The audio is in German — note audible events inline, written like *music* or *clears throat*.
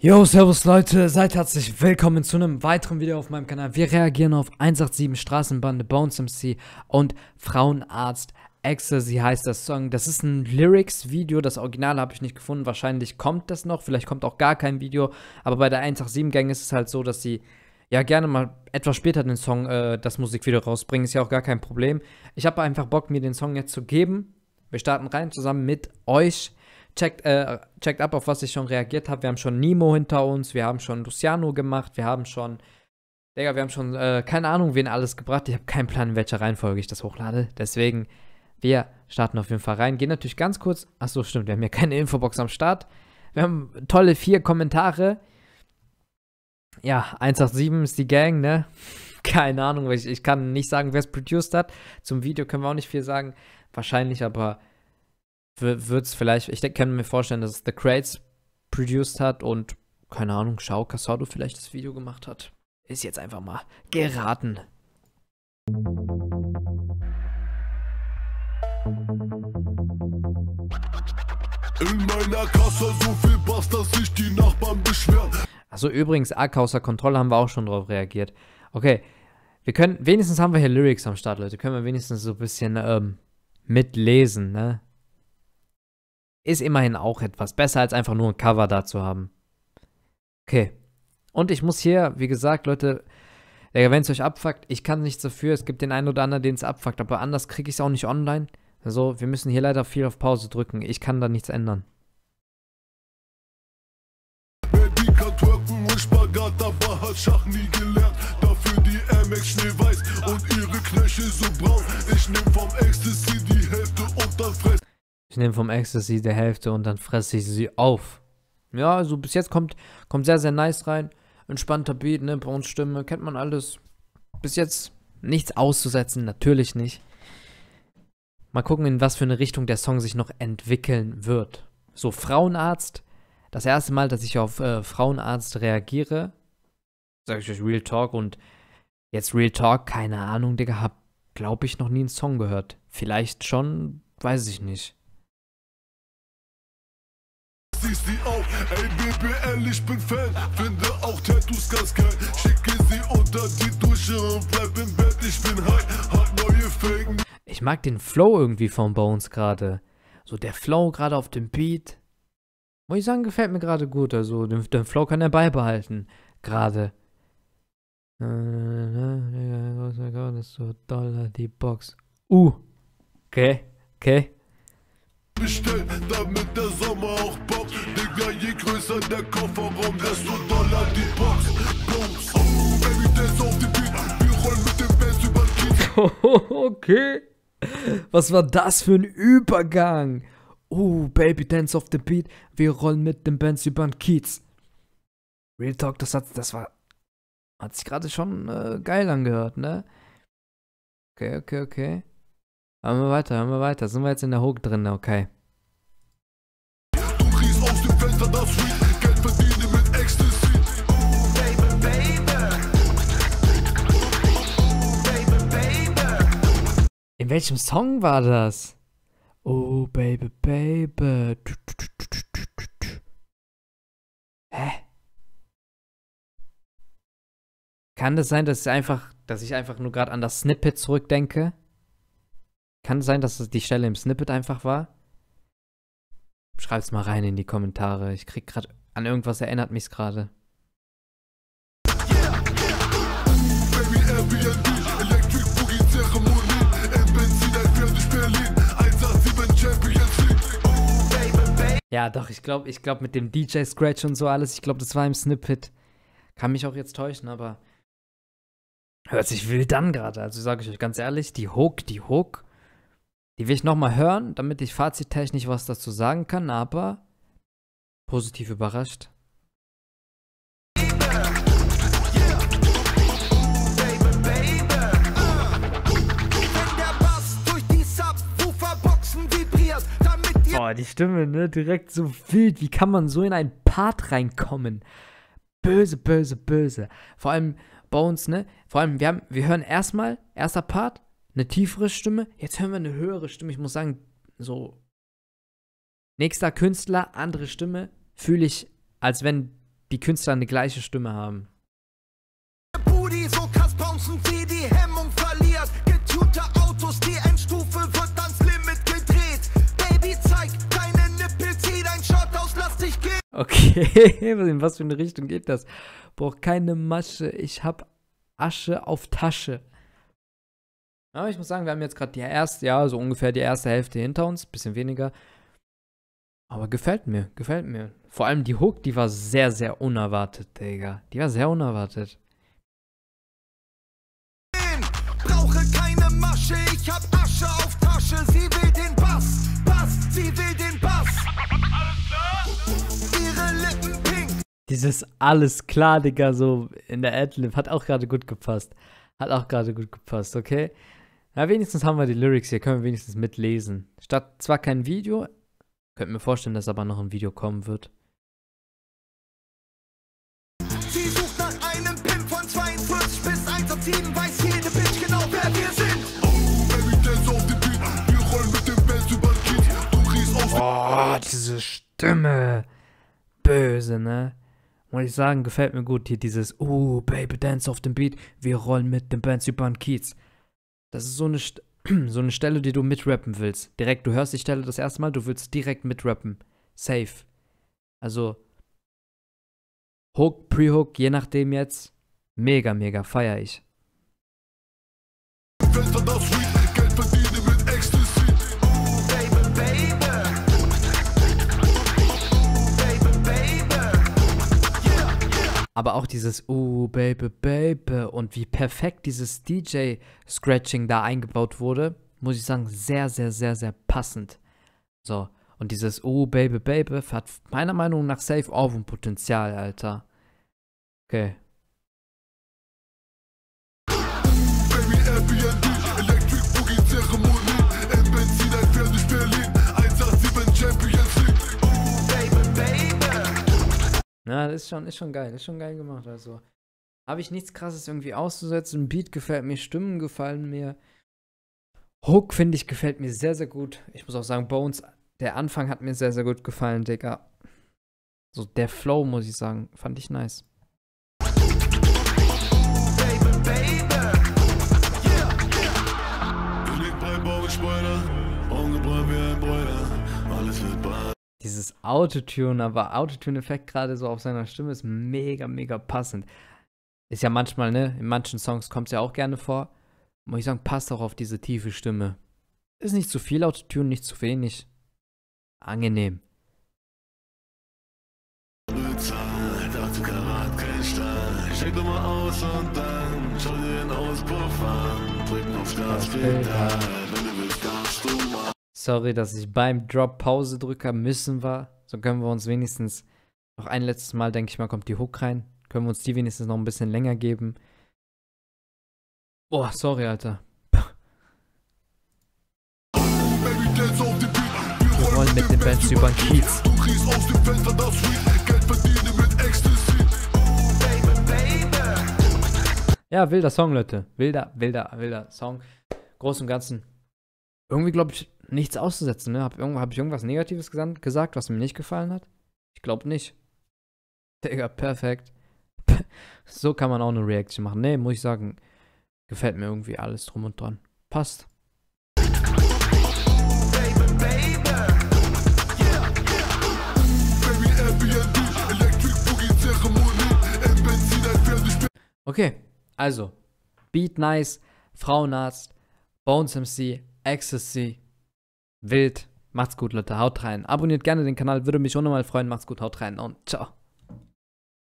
Yo, servus Leute, seid herzlich willkommen zu einem weiteren Video auf meinem Kanal. Wir reagieren auf 187 Straßenbande, Bones MC und Frauenarzt Ecstasy heißt das Song. Das ist ein Lyrics-Video, das Original habe ich nicht gefunden. Wahrscheinlich kommt das noch, vielleicht kommt auch gar kein Video. Aber bei der 187-Gang ist es halt so, dass sie ja gerne mal etwas später den Song, äh, das Musikvideo rausbringen. Ist ja auch gar kein Problem. Ich habe einfach Bock, mir den Song jetzt zu geben. Wir starten rein zusammen mit euch. Checkt, äh, checkt ab, auf was ich schon reagiert habe. Wir haben schon Nemo hinter uns, wir haben schon Luciano gemacht, wir haben schon, Digga, wir haben schon, äh, keine Ahnung, wen alles gebracht. Ich habe keinen Plan, in welcher Reihenfolge ich das hochlade. Deswegen, wir starten auf jeden Fall rein. Gehen natürlich ganz kurz, achso, stimmt, wir haben hier keine Infobox am Start. Wir haben tolle vier Kommentare. Ja, 187 ist die Gang, ne? *laughs* Keine Ahnung, ich, ich kann nicht sagen, wer es produced hat. Zum Video können wir auch nicht viel sagen. Wahrscheinlich aber wird es vielleicht, ich kann mir vorstellen, dass es The Crates produced hat und, keine Ahnung, Shao Casado vielleicht das Video gemacht hat. Ist jetzt einfach mal geraten. In meiner Kasse so viel Bass, dass sich die Nachbarn beschweren. Also übrigens, Arc außer Kontrolle haben wir auch schon drauf reagiert. Okay, wir können, wenigstens haben wir hier Lyrics am Start, Leute. Können wir wenigstens so ein bisschen ähm, mitlesen, ne? Ist immerhin auch etwas. Besser als einfach nur ein Cover da zu haben. Okay. Und ich muss hier, wie gesagt, Leute, wenn es euch abfuckt, ich kann nichts dafür. Es gibt den einen oder anderen, den es abfuckt, aber anders kriege ich es auch nicht online. Also, wir müssen hier leider viel auf Pause drücken. Ich kann da nichts ändern. Baby kann twerken und Spagat, aber hat Schach nie gelernt. Dafür die MX schneeweiß und ihre Knöchel so braun. Ich nehm vom Ecstasy die Hälfte und dann fress ich nehme vom Ecstasy der Hälfte und dann fresse ich sie auf. Ja, also bis jetzt kommt, kommt sehr, sehr nice rein. Entspannter Beat, ne? Browns Stimme, kennt man alles. Bis jetzt nichts auszusetzen, natürlich nicht. Mal gucken, in was für eine Richtung der Song sich noch entwickeln wird. So, Frauenarzt. Das erste Mal, dass ich auf äh, Frauenarzt reagiere, sage ich euch Real Talk und jetzt Real Talk, keine Ahnung, Digga, hab, glaube ich, noch nie einen Song gehört. Vielleicht schon, weiß ich nicht siehst sie auf. Ey, BBL, ich bin Fan, finde auch Tattoos ganz geil. Schicke sie unter die Dusche und bleib im Bett, ich bin high, hab neue Faken. Ich mag den Flow irgendwie von Bones gerade. So der Flow gerade auf dem Beat. Muss ich sagen, gefällt mir gerade gut. Also den, den Flow kann er beibehalten. Gerade. Das ist so doll, die Box. Uh. Okay, okay bestell, je größer der Kofferraum, desto doller die Box. Bones, oh, Baby, dance auf dem Beat. Wir rollen mit dem Bass über den *laughs* okay. Was war das für ein Übergang? Oh, Baby, dance auf dem Beat. Wir rollen mit dem Bands über den Kiez. Real Talk, das hat, das war, hat sich gerade schon äh, geil angehört, ne? Okay, okay, okay. Hören wir weiter, hören wir weiter. Sind wir jetzt in der Hook drin? Okay. In welchem Song war das? Oh, baby, baby. Hä? Kann das sein, dass ich einfach, dass ich einfach nur gerade an das Snippet zurückdenke? Kann es sein, dass es die Stelle im Snippet einfach war? Schreib's mal rein in die Kommentare. Ich krieg gerade an irgendwas erinnert mich's gerade. Ja, doch, ich glaube, ich glaube mit dem DJ Scratch und so alles, ich glaube, das war im Snippet. Kann mich auch jetzt täuschen, aber hört sich wild an gerade. Also sage ich euch ganz ehrlich, die Hook, die Hook die will ich nochmal hören, damit ich fazittechnisch was dazu sagen kann, aber positiv überrascht. Boah, die Stimme, ne? Direkt so wild. Wie kann man so in einen Part reinkommen? Böse, böse, böse. Vor allem bei uns, ne? Vor allem, wir, haben, wir hören erstmal, erster Part, eine tiefere Stimme. Jetzt hören wir eine höhere Stimme. Ich muss sagen, so nächster Künstler, andere Stimme, fühle ich, als wenn die Künstler eine gleiche Stimme haben. Okay, *laughs* in was für eine Richtung geht das? Brauch keine Masche, ich hab Asche auf Tasche. Aber ich muss sagen, wir haben jetzt gerade die erste, ja, so ungefähr die erste Hälfte hinter uns, bisschen weniger. Aber gefällt mir, gefällt mir. Vor allem die Hook, die war sehr, sehr unerwartet, Digga. Die war sehr unerwartet. Dieses alles klar, Digga, so in der Adlib hat auch gerade gut gepasst. Hat auch gerade gut gepasst, okay? Na, wenigstens haben wir die Lyrics hier, können wir wenigstens mitlesen. Statt zwar kein Video, könnte mir vorstellen, dass aber noch ein Video kommen wird. Sie sucht nach einem Pimp von 42 bis 107, weiß jede Bitch genau, wer wir sind. Oh, Baby, dance auf den Beat. Wir rollen mit dem Bands über den Kiez. Du kriegst aus Oh, diese Stimme. Böse, ne? Muss ich sagen, gefällt mir gut hier dieses Oh, Baby, dance auf dem Beat. Wir rollen mit den Bands über den Kiez. Das ist so eine, St *clears throat* so eine Stelle, die du mitrappen willst. Direkt, du hörst die Stelle das erste Mal, du willst direkt mitrappen. Safe. Also, Hook, Pre-Hook, je nachdem jetzt. Mega, mega, feier ich. Fenster das Aber auch dieses Uh, Baby, Baby und wie perfekt dieses DJ-Scratching da eingebaut wurde, muss ich sagen, sehr, sehr, sehr, sehr passend. So, und dieses Uh, Baby, Baby hat meiner Meinung nach safe Ohrwurm-Potenzial, Alter. Okay. Baby, Ja, das ist schon, ist schon geil, ist schon geil gemacht, also. Habe ich nichts krasses irgendwie auszusetzen. Beat gefällt mir, Stimmen gefallen mir. Hook, finde ich, gefällt mir sehr, sehr gut. Ich muss auch sagen, Bones, der Anfang hat mir sehr, sehr gut gefallen, Digga. So der Flow, muss ich sagen, fand ich nice. Dieses Autotune, aber Autotune-Effekt gerade so auf seiner Stimme ist mega, mega passend. Ist ja manchmal, ne? In manchen Songs kommt es ja auch gerne vor. Muss ich sagen, passt auch auf diese tiefe Stimme. Ist nicht zu viel Autotune, nicht zu wenig. Angenehm. bezahlt. 18 Karat, kein Stahl. Steig doch mal aus und dann schau dir den Auspuff an. Drücken aufs Gaspedal. Wenn du willst, darfst du mal. Sorry, dass ich beim Drop Pause drücker müssen war. So können wir uns wenigstens noch ein letztes Mal, denke ich mal, kommt die Hook rein. Können wir uns die wenigstens noch ein bisschen länger geben. Boah, sorry, Alter. Wir rollen mit den Bands über den Kiez. Ja, wilder Song, Leute. Wilder, wilder, wilder Song. Groß und Ganzen. Irgendwie, glaube ich, nichts auszusetzen, ne? Hab, hab ich irgendwas Negatives gesan- gesagt, was mir nicht gefallen hat? Ich glaube nicht. *laughs* Digga, perfekt. *laughs* so kann man auch eine Reaction machen. Nee, muss ich sagen, gefällt mir irgendwie alles drum und dran. Passt. Okay, also, Beat Nice, Frauenarzt, Bones MC, Ecstasy, Wild. Macht's gut, Leute. Haut rein. Abonniert gerne den Kanal, würde mich unnormal freuen. Macht's gut, haut rein und ciao.